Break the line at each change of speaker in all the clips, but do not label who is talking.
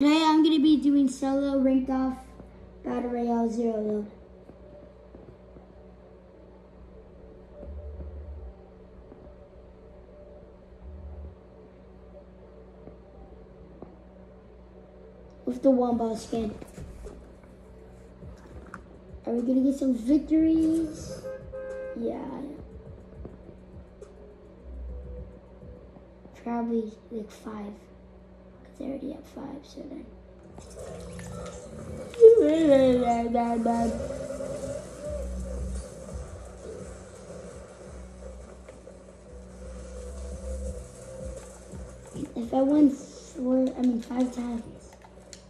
Today I'm gonna be doing solo ranked off Battle Royale Zero. With the one skin. Are we gonna get some victories? Yeah. Probably like five. Cause I already have five, so then. If I win four, I mean five times,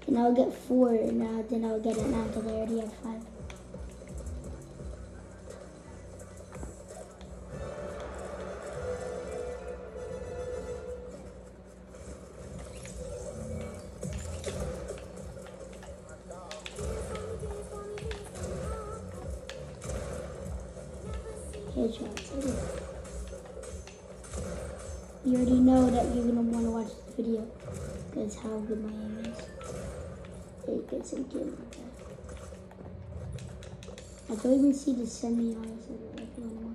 then I'll get four, and uh, then I'll get it now because I already have five. It gets some that. I don't even see the it like anymore.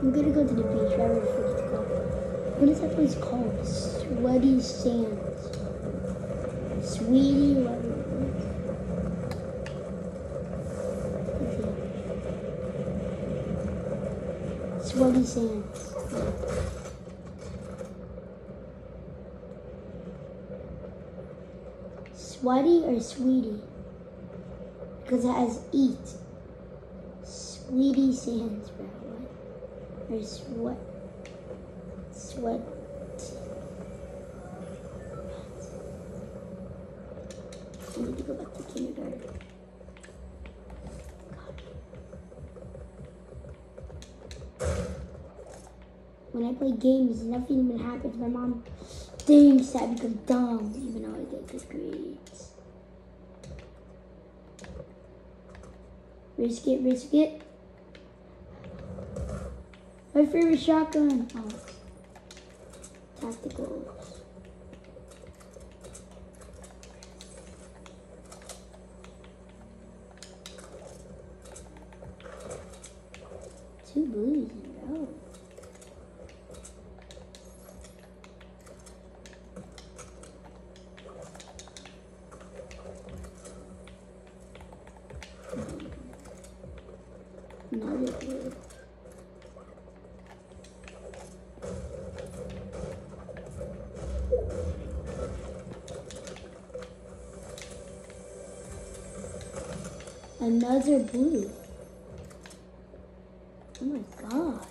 I'm gonna go to the beach. I already forget to go. What is that place called? Sweaty Sands. Sweetie, Sweaty Sands. Sweaty or sweetie? Because it has eat. Sweetie Sands, bro. What? Or sweat. Sweat. When I play games, nothing even happens. My mom thinks that I become dumb, even though I get good grades. Risk it, risk it. My favorite shotgun. Oh. Tacticals. Two blues in a row. Another blue. Another blue. Oh my god.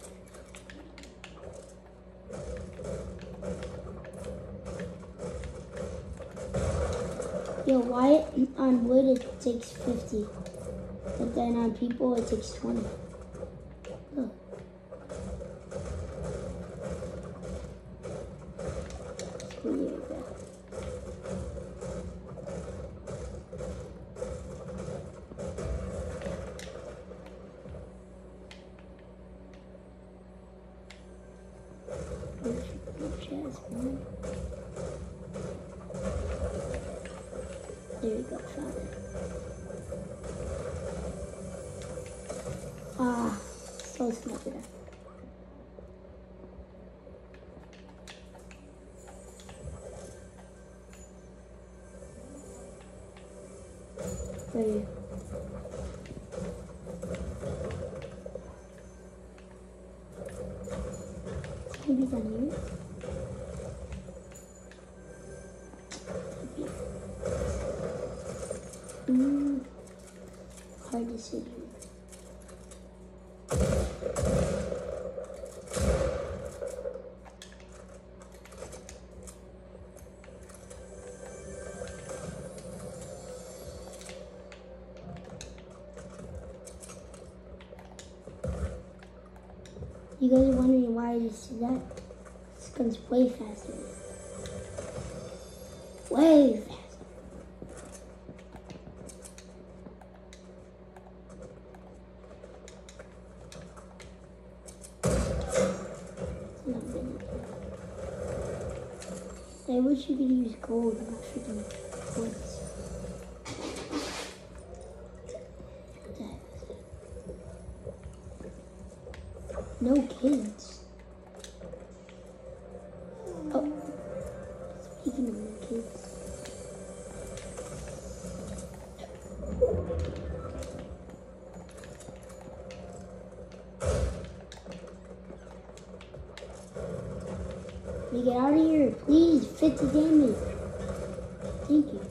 Yo, why on wood it takes 50, but then on people it takes 20? There go. Ah, so. Where are you? You guys are wondering why I just did that? This gun's way faster. Way faster. I wish you could use gold, not freaking Get out of here, please. 50 damage. Thank you.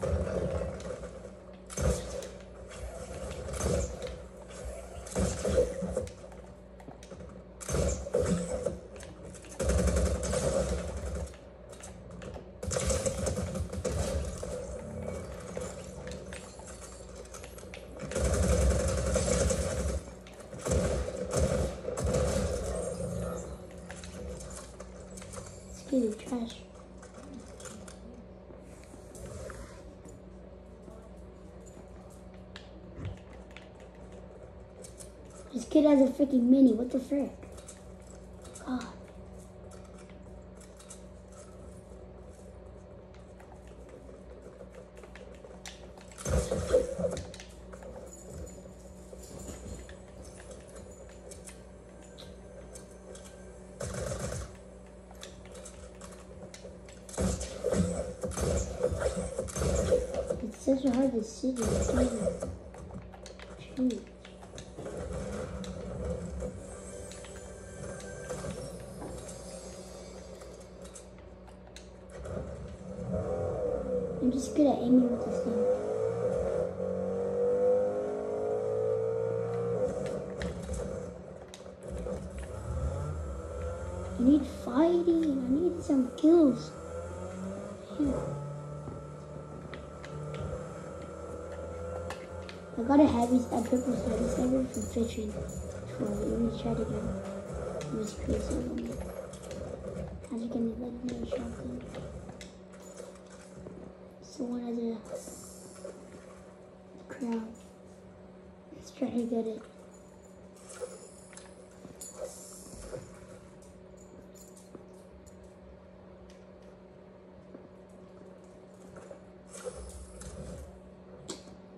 Let's get the trash. This kid has a freaking mini. What the frick? God. It's such a hard decision. It's I need fighting. I need some kills. I got a heavy, a purple heavy sniper from fishing. Before. Let me try it again. It was crazy on me. How'd you get me legendary shotgun? So one of the crowd. Let's try to get it.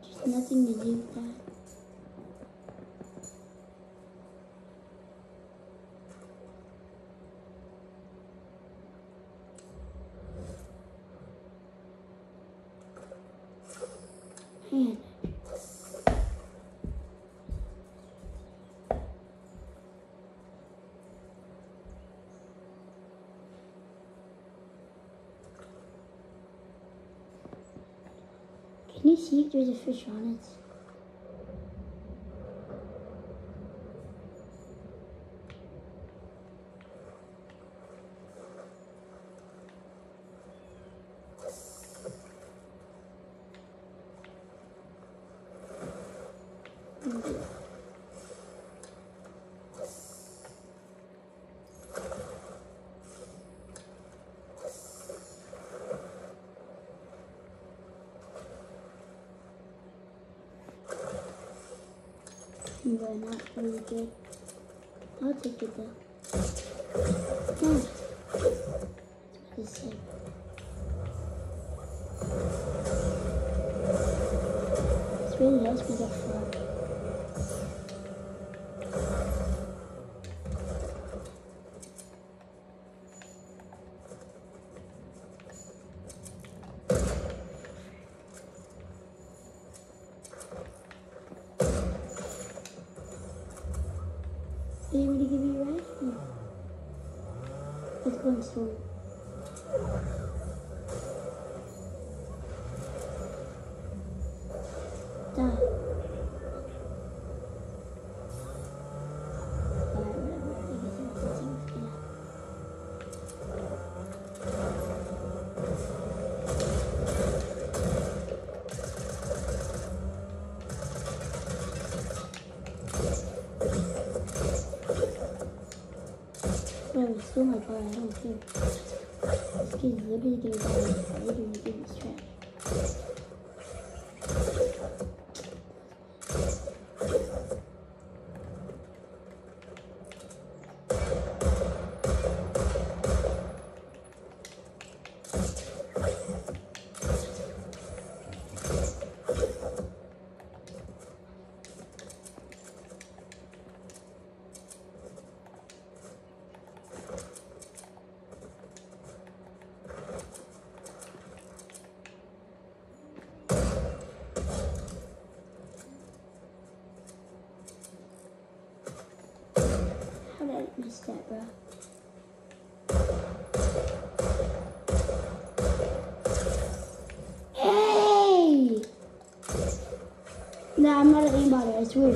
Just nothing to do with that. Man. Can you see if there's a fish on it? But not really good. I'll take it though. No. It's the same. This really helps me get far. Did you really give you a ride? No. Let's go in store. Duh. Alright, whatever. I guess I'm fixing it. Whatever, steal my car, I don't care. This kid's literally gonna buy my car, literally give me trash. might miss that, bro. Hey! Nah, I'm not an Is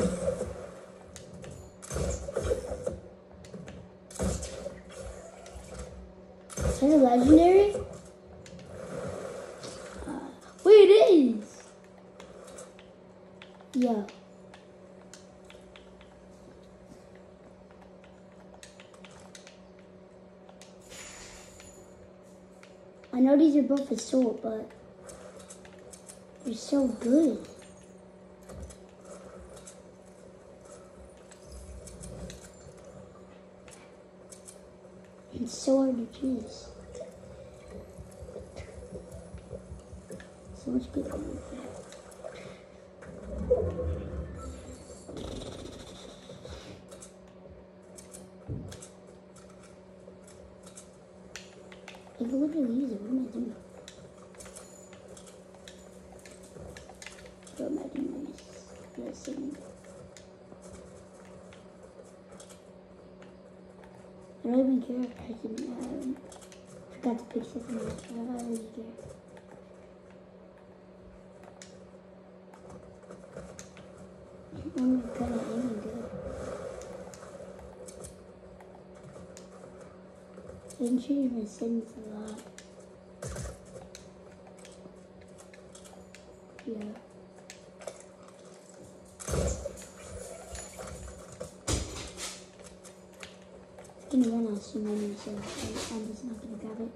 it legendary? Uh, wait, it is! Yeah. I know these are both assault, but they're so good. It's so hard to choose. So much good on If I literally use it, what am I doing? What am I doing? Listen. I don't even care if I can, um, forgot to pick. I don't really care. I'm kind of aiming good. I didn't change my settings a lot. Yeah. It's anyway, so I'm just not gonna grab it.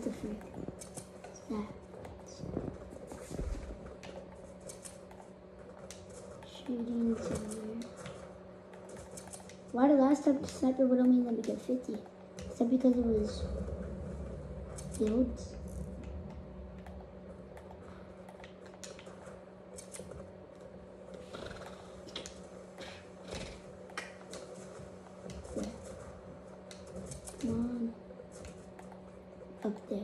The freak? What's that? Shooting. Why the last time sniper would only let me get 50? Is that because it was builds? Where? Come on. Up there.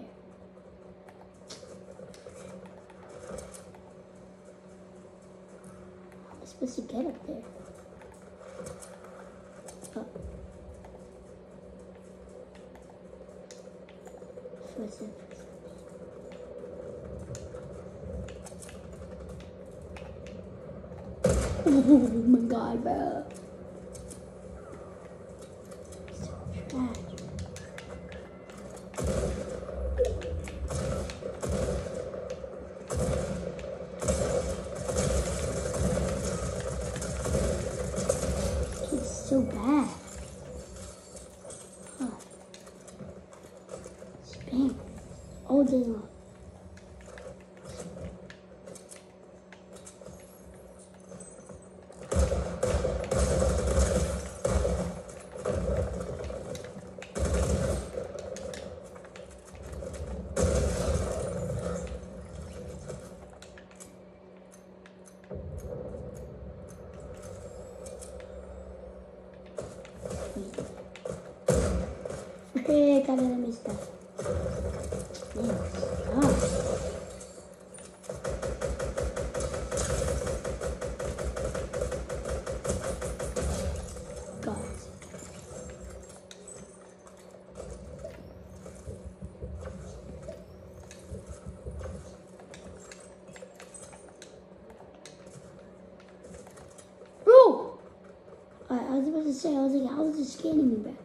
How am I supposed to get up there? Oh. First step. Oh my god, bro. So trash. It's so bad. Huh. Spam. All day long. Frick, I didn't miss that. Yes. Is it scanning me back?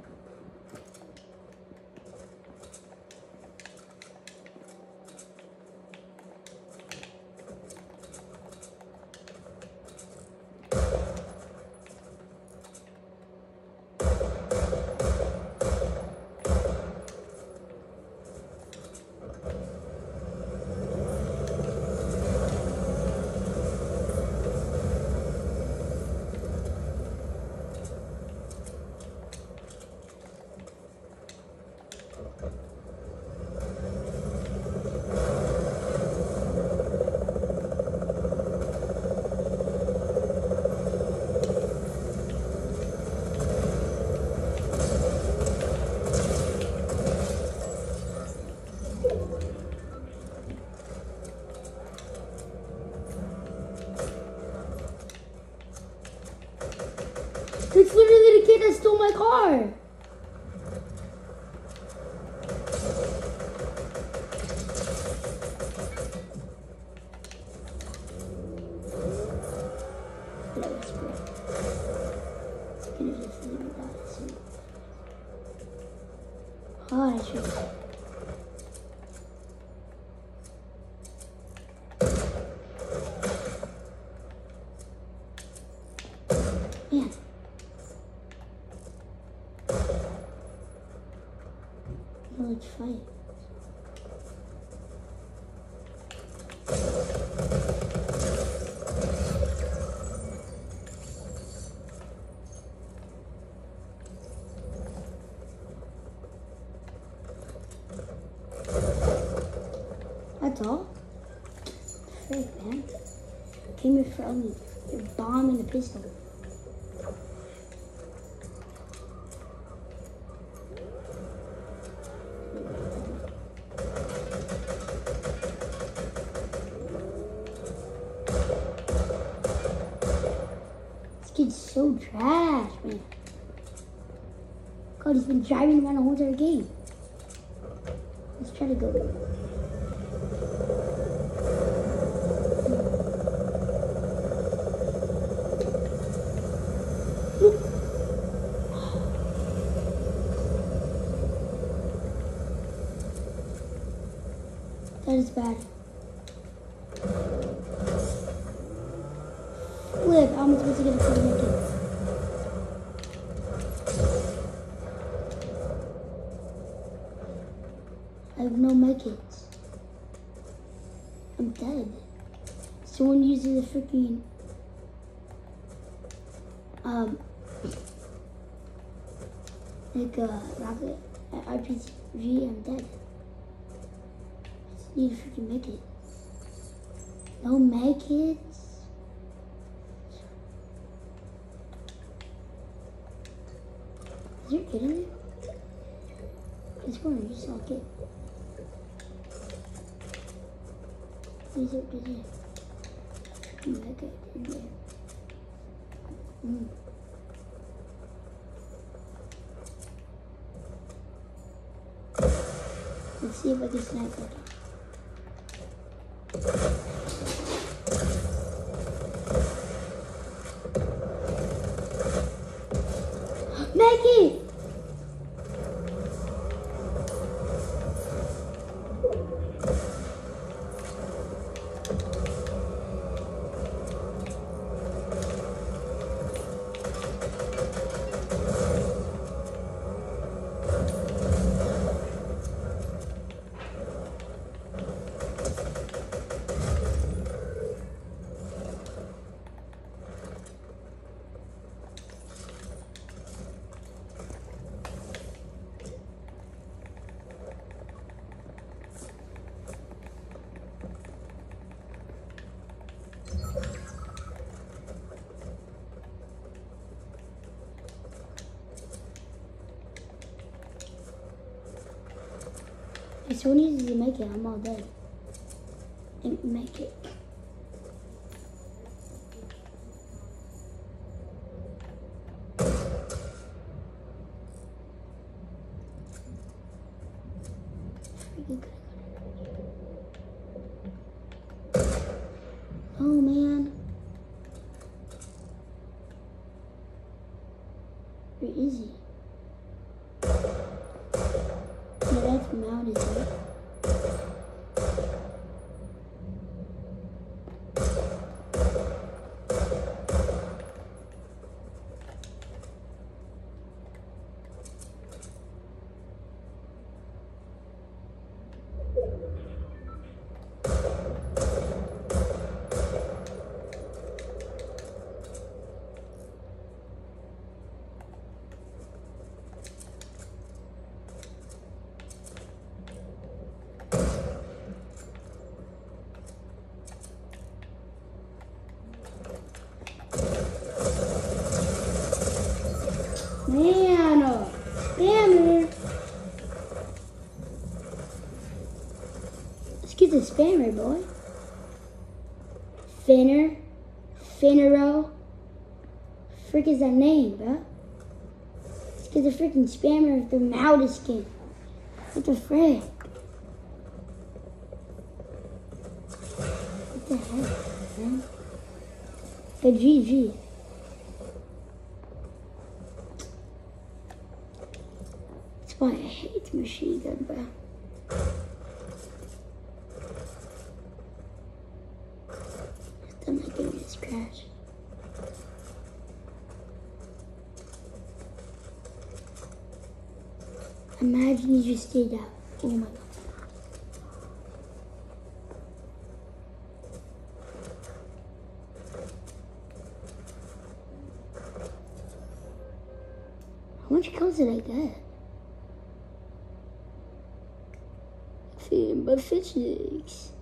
Should. Let's fight. That's all? Frick, man. Came here for only a bomb and a pistol. This kid's so trash, man. God, he's been driving around the whole entire game. Let's try to go. Bad. Flip, how am I supposed to get a fucking ticket? I have no medkits. I'm dead. Someone uses a freaking um like a rocket RPG. I'm dead. Need to freaking make it. No medkits. Is there a kid in? It's going to just it busy? Make it in there. Mm. Let's see if I can snipe it. If someone uses to make it, I'm all. And make it. Oh man. Where is 没有理由。Oh, spammer. Let's get the spammer, boy. Finner, Finnero. Frick is that name, bro? get the freaking spammer with the Mauda skin. What the frick? What the heck, man? The GG. That's why I hate bro. Then my game is crash. Imagine you just did that. Oh my god. How much kills did I get? By physics.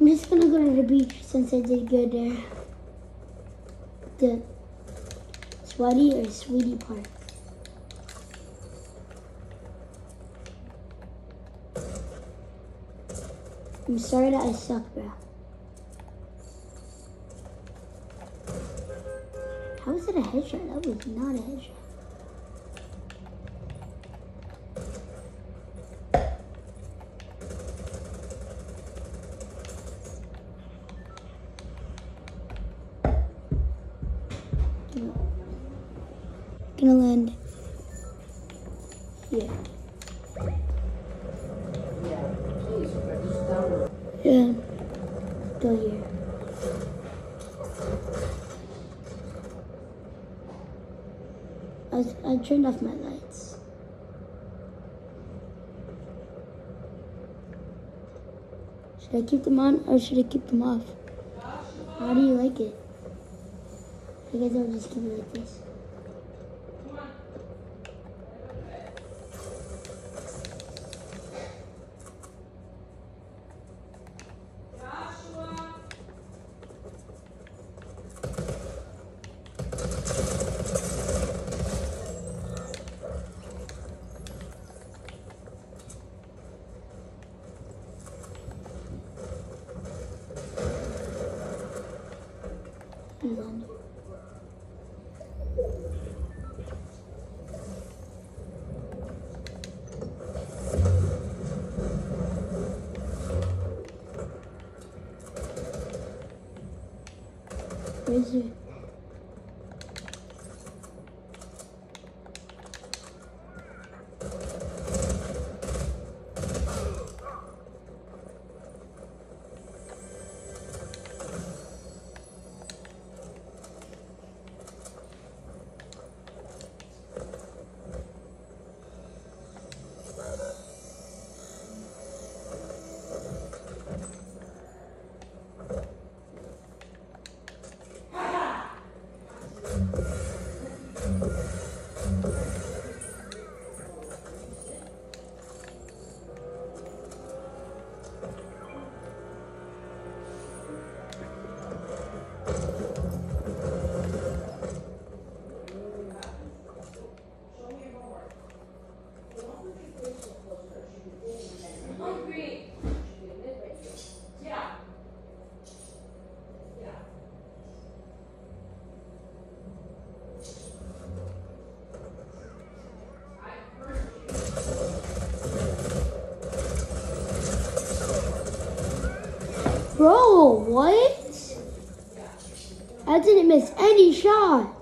I'm just gonna go to the beach since I did good there. The sweaty or sweetie part. I'm sorry that I suck, bro. How was it a headshot? That was not a headshot. Turned off my lights. Should I keep them on or should I keep them off? How do you like it? I guess I'll just keep it like this. Where is what? I didn't miss any shots.